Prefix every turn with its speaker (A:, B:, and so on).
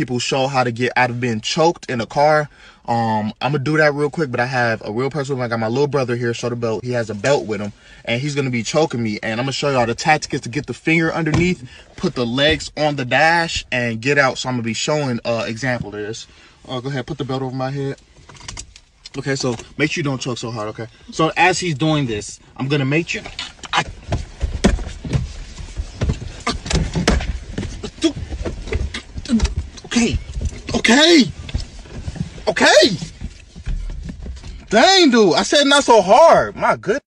A: people show how to get out of being choked in a car. Um, I'm gonna do that real quick, but I have a real person. I got my little brother here, show the belt. He has a belt with him, and he's gonna be choking me. And I'm gonna show y'all the tactic is to get the finger underneath, put the legs on the dash, and get out. So I'm gonna be showing uh example of this. Uh, go ahead, put the belt over my head. Okay, so make sure you don't choke so hard. Okay, so as he's doing this, I'm gonna make sure. Okay. Okay. Okay. Dang, dude. I said not so hard. My good.